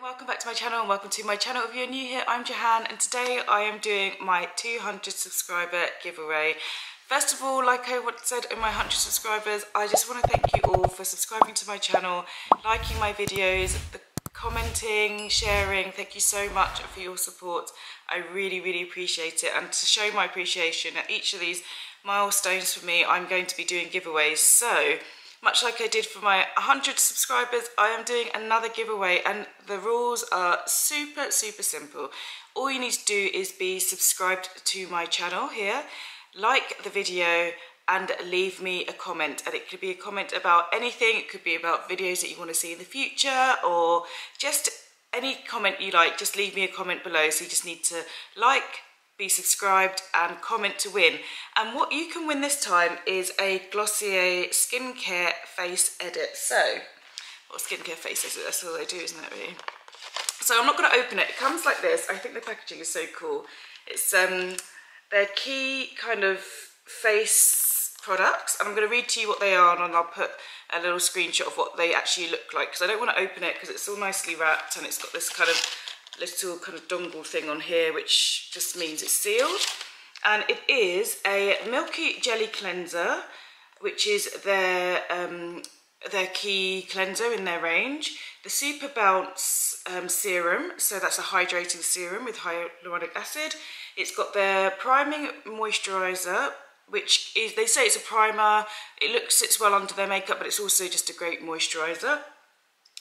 welcome back to my channel and welcome to my channel. If you're new here, I'm Jihan and today I am doing my 200 subscriber giveaway. First of all, like I said in my 100 subscribers, I just want to thank you all for subscribing to my channel, liking my videos, commenting, sharing. Thank you so much for your support. I really, really appreciate it. And to show my appreciation at each of these milestones for me, I'm going to be doing giveaways. So, much like I did for my 100 subscribers, I am doing another giveaway and the rules are super, super simple. All you need to do is be subscribed to my channel here, like the video and leave me a comment. And it could be a comment about anything, it could be about videos that you want to see in the future or just any comment you like, just leave me a comment below. So you just need to like, be subscribed and comment to win. And what you can win this time is a Glossier Skincare Face Edit. So, what skincare face is it? That's all they do, isn't it really? So I'm not going to open it. It comes like this. I think the packaging is so cool. It's um, their key kind of face products. And I'm going to read to you what they are and I'll put a little screenshot of what they actually look like because I don't want to open it because it's all nicely wrapped and it's got this kind of little kind of dongle thing on here, which just means it's sealed. And it is a Milky Jelly Cleanser, which is their, um, their key cleanser in their range. The Super Bounce um, Serum, so that's a hydrating serum with hyaluronic acid. It's got their Priming Moisturiser, which is, they say it's a primer. It looks, sits well under their makeup, but it's also just a great moisturiser.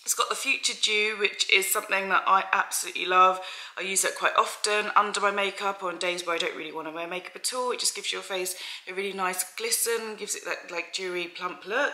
It's got the Future Dew, which is something that I absolutely love. I use it quite often under my makeup or on days where I don't really want to wear makeup at all. It just gives your face a really nice glisten, gives it that like dewy, plump look.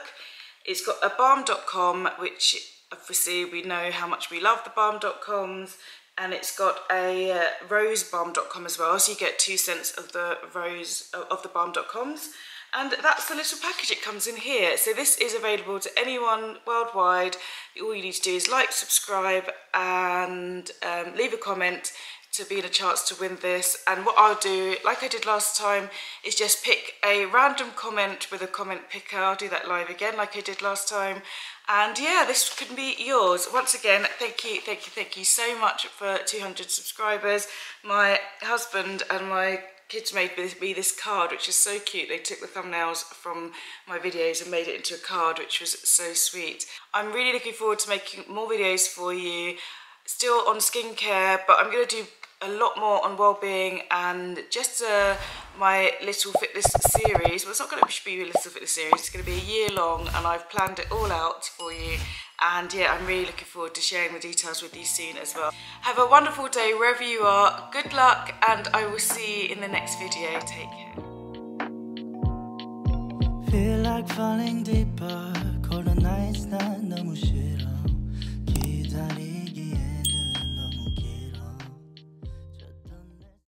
It's got a Balm Dotcom, which obviously we know how much we love the Balm Dotcoms. And it's got a uh, Rose Balm Dotcom as well, so you get two scents of the rose of the Balm Dotcoms. And that's the little package it comes in here. So this is available to anyone worldwide. All you need to do is like, subscribe and um, leave a comment to be in a chance to win this. And what I'll do, like I did last time, is just pick a random comment with a comment picker. I'll do that live again like I did last time. And yeah, this could be yours. Once again, thank you, thank you, thank you so much for 200 subscribers. My husband and my kids made me this card, which is so cute. They took the thumbnails from my videos and made it into a card, which was so sweet. I'm really looking forward to making more videos for you, still on skincare, but I'm going to do a lot more on well-being and just uh, my little fitness series. Well, it's not going to be a little fitness series, it's going to be a year long and I've planned it all out for you And yeah, I'm really looking forward to sharing the details with you soon as well. Have a wonderful day wherever you are. Good luck and I will see you in the next video. Take care. Feel like falling deeper, colder nights 너무 싫어